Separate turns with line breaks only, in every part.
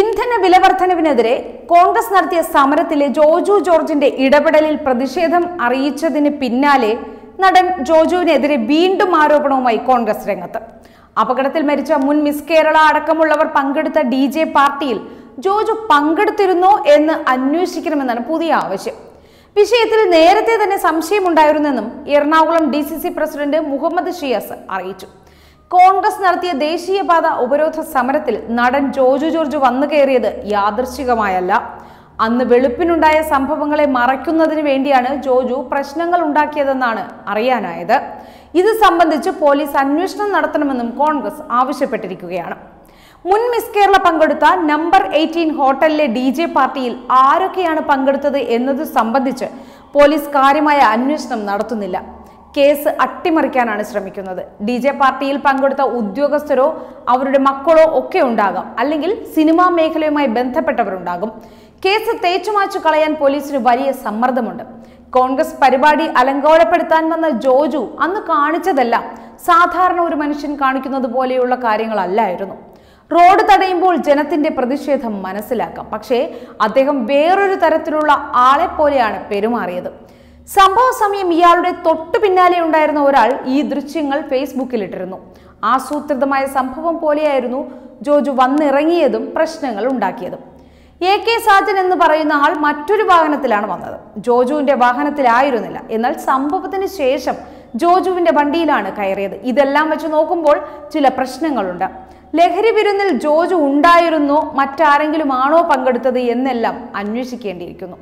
ഇന്ധന വിലവർദ്ധനവിനെതിരെ കോൺഗ്രസ് നടത്തിയ സമരത്തിലെ ജോജു ജോർജിന്റെ ഇടപെടലിൽ പ്രതിഷേധം അറിയിച്ചതിന് പിന്നാലെ നടൻ ജോജുവിനെതിരെ വീണ്ടും ആരോപണവുമായി കോൺഗ്രസ് രംഗത്ത്. അപകടത്തിൽ മരിച്ച മുൻ മിസ് കേരള അടക്കമുള്ളവർ പങ്കെടുത്ത ഡി ജെ പാർട്ടിയിൽ ജോജു പങ്കെടുത്തിരുന്നോ എന്ന് അന്വേഷിക്കണമെന്നാണ് പുതിയ ആവശ്യം. വിഷയത്തിൽ നേരത്തെ തന്നെ സംശയമുണ്ടായിരുന്നെന്നും Ernakulam D C C president Muhammad Shiyas അറിയിച്ചു. കോൺഗ്രസ് നടത്തിയ ദേശീയപാത ഉപരോധ സമരത്തിൽ നടൻ ജോജു ജോർജ് വന്നു കയറിയത് യാദൃശ്ചികമായല്ല അന്ന് വെളുപ്പിനുണ്ടായ സംഭവങ്ങളെ മറയ്ക്കുന്നതിന് വേണ്ടിയാണ് ജോജു പ്രശ്നങ്ങൾ ഉണ്ടാക്കിയതെന്നാണ് അറിയാനായത്. ഇത് സംബന്ധിച്ച് പോലീസ് അന്വേഷണം നടത്തണമെന്നും കോൺഗ്രസ് ആവശ്യപ്പെട്ടിരിക്കുകയാണ്. മുൻ മിസ് കേരള പങ്കെടുത്ത നമ്പർ എയ്റ്റീൻ ഹോട്ടലിലെ ഡി ജെ പാർട്ടിയിൽ ആരൊക്കെയാണ് പങ്കെടുത്തത് എന്നത് സംബന്ധിച്ച് പോലീസ് കാര്യമായ അന്വേഷണം നടത്തുന്നില്ല. കേസ് അട്ടിമറിക്കാനാണ് ശ്രമിക്കുന്നത്. ഡി ജെ പാർട്ടിയിൽ പങ്കെടുത്ത ഉദ്യോഗസ്ഥരോ അവരുടെ മക്കളോ ഒക്കെ ഉണ്ടാകാം. അല്ലെങ്കിൽ സിനിമാ മേഖലയുമായി ബന്ധപ്പെട്ടവരുണ്ടാകും. കേസ് തേച്ചുമാച്ചു കളയാൻ പോലീസിന് വലിയ സമ്മർദ്ദമുണ്ട്. കോൺഗ്രസ് പരിപാടി അലങ്കോലപ്പെടുത്താൻ വന്ന ജോജു അന്ന് കാണിച്ചതെല്ലാം സാധാരണ ഒരു മനുഷ്യൻ കാണിക്കുന്നത് പോലെയുള്ള കാര്യങ്ങളല്ലായിരുന്നു. റോഡ് തടയുമ്പോൾ ജനത്തിന്റെ പ്രതിഷേധം മനസ്സിലാക്കാം. പക്ഷേ അദ്ദേഹം വേറൊരു തരത്തിലുള്ള ആളെ പോലെയാണ് പെരുമാറിയത്. സംഭവ സമയം ഇയാളുടെ തൊട്ടു പിന്നാലെ ഉണ്ടായിരുന്ന ഒരാൾ ഈ ദൃശ്യങ്ങൾ ഫേസ്ബുക്കിൽ ഇട്ടിരുന്നു ആസൂത്രിതമായ സംഭവം പോലെയായിരുന്നു ജോജു വന്നിറങ്ങിയതും പ്രശ്നങ്ങൾ ഉണ്ടാക്കിയതും. എ കെ സാജൻ എന്ന് പറയുന്ന ആൾ മറ്റൊരു വാഹനത്തിലാണ് വന്നത്. ജോജുവിന്റെ വാഹനത്തിലായിരുന്നില്ല. എന്നാൽ സംഭവത്തിന് ശേഷം ജോജുവിന്റെ വണ്ടിയിലാണ് കയറിയത്. ഇതെല്ലാം വെച്ച് നോക്കുമ്പോൾ ചില പ്രശ്നങ്ങളുണ്ട്. ലഹരി വിരുന്നിൽ ജോജു ഉണ്ടായിരുന്നോ? മറ്റാരെങ്കിലും ആണോ പങ്കെടുത്തത്? എന്നെല്ലാം അന്വേഷിക്കേണ്ടിയിരിക്കുന്നു.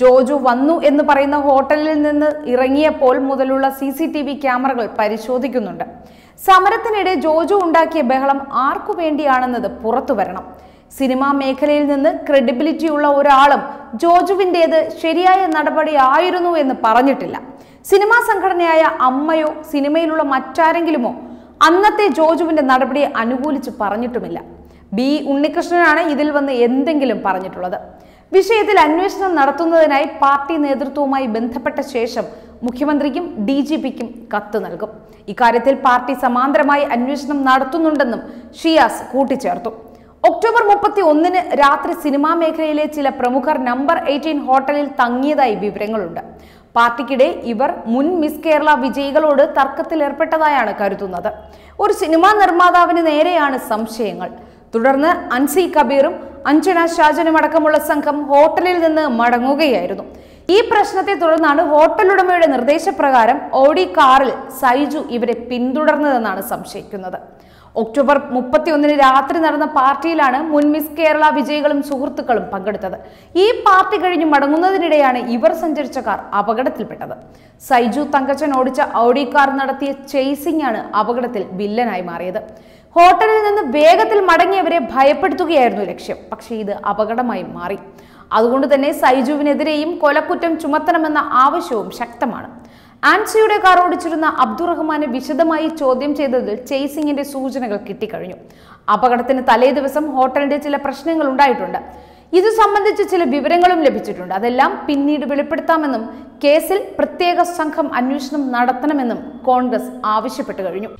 ജോജു വന്നു എന്ന് പറയുന്ന ഹോട്ടലിൽ നിന്ന് ഇറങ്ങിയപ്പോൾ മുതലുള്ള സി സി ടി വി ക്യാമറകൾ പരിശോധിക്കുന്നുണ്ട്. സമരത്തിനിടെ ജോജു ഉണ്ടാക്കിയ ബഹളം ആർക്കു വേണ്ടിയാണെന്നത് പുറത്തു വരണം. സിനിമാ മേഖലയിൽ നിന്ന് ക്രെഡിബിലിറ്റി ഉള്ള ഒരാളും ജോജുവിന്റേത് ശരിയായ നടപടിയായിരുന്നു എന്ന് പറഞ്ഞിട്ടില്ല. സിനിമാ സംഘടനയായ അമ്മയോ സിനിമയിലുള്ള മറ്റാരെങ്കിലുമോ അന്നത്തെ ജോജുവിന്റെ നടപടിയെ അനുകൂലിച്ച് പറഞ്ഞിട്ടുമില്ല. ബി ഉണ്ണികൃഷ്ണനാണ് ഇതിൽ വന്ന് എന്തെങ്കിലും പറഞ്ഞിട്ടുള്ളത്. വിഷയത്തിൽ അന്വേഷണം നടത്തുന്നതിനായി പാർട്ടി നേതൃത്വവുമായി ബന്ധപ്പെട്ട ശേഷം മുഖ്യമന്ത്രിക്കും ഡി ജി പിക്കും കത്ത് നൽകും. ഇക്കാര്യത്തിൽ പാർട്ടി സമാന്തരമായി അന്വേഷണം നടത്തുന്നുണ്ടെന്നും ഷിയാസ് കൂട്ടിച്ചേർത്തു. ഒക്ടോബർ മുപ്പത്തി ഒന്നിന് രാത്രി സിനിമാ മേഖലയിലെ ചില പ്രമുഖർ നമ്പർ എയ്റ്റീൻ ഹോട്ടലിൽ തങ്ങിയതായി വിവരങ്ങളുണ്ട്. പാർട്ടിക്കിടെ ഇവർ മുൻ മിസ് കേരള വിജയികളോട് തർക്കത്തിലേർപ്പെട്ടതായാണ് കരുതുന്നത്. ഒരു സിനിമാ നിർമ്മാതാവിന് നേരെയാണ് സംശയങ്ങൾ. തുടർന്ന് അൻസി കബീറും അഞ്ജന ഷാജനും അടക്കമുള്ള സംഘം ഹോട്ടലിൽ നിന്ന് മടങ്ങുകയായിരുന്നു. ഈ പ്രശ്നത്തെ തുടർന്നാണ് ഹോട്ടൽ ഉടമയുടെ നിർദ്ദേശപ്രകാരം ഓഡി കാറിൽ സൈജു ഇവരെ പിന്തുടർന്നതെന്നാണ് സംശയിക്കുന്നത്. ഒക്ടോബർ മുപ്പത്തിയൊന്നിന് രാത്രി നടന്ന പാർട്ടിയിലാണ് മുൻ മിസ് കേരള വിജയികളും സുഹൃത്തുക്കളും പങ്കെടുത്തത്. ഈ പാർട്ടി കഴിഞ്ഞ് മടങ്ങുന്നതിനിടെയാണ് ഇവർ സഞ്ചരിച്ച കാർ അപകടത്തിൽപ്പെട്ടത്. സൈജു തങ്കച്ചൻ ഓടിച്ച ഔഡി കാർ നടത്തിയ ചേസിംഗ് ആണ് അപകടത്തിൽ വില്ലനായി മാറിയത്. ഹോട്ടലിൽ നിന്ന് വേഗത്തിൽ മടങ്ങിയവരെ ഭയപ്പെടുത്തുകയായിരുന്നു ലക്ഷ്യം. പക്ഷേ ഇത് അപകടമായി മാറി. അതുകൊണ്ട് തന്നെ സൈജുവിനെതിരെയും കൊലക്കുറ്റം ചുമത്തണമെന്ന ആവശ്യവും ശക്തമാണ്. ആൻസിയുടെ കാർ ഓടിച്ചിരുന്ന അബ്ദുറഹ്മാനെ വിശദമായി ചോദ്യം ചെയ്തതിൽ ചേസിംഗിന്റെ സൂചനകൾ കിട്ടിക്കഴിഞ്ഞു. അപകടത്തിന് തലേ ദിവസം ഹോട്ടലിന്റെ ചില പ്രശ്നങ്ങൾ ഉണ്ടായിട്ടുണ്ട്. ഇത് സംബന്ധിച്ച് ചില വിവരങ്ങളും ലഭിച്ചിട്ടുണ്ട്. അതെല്ലാം പിന്നീട് വെളിപ്പെടുത്താമെന്നും കേസിൽ പ്രത്യേക സംഘം അന്വേഷണം നടത്തണമെന്നും കോൺഗ്രസ് ആവശ്യപ്പെട്ടു കഴിഞ്ഞു.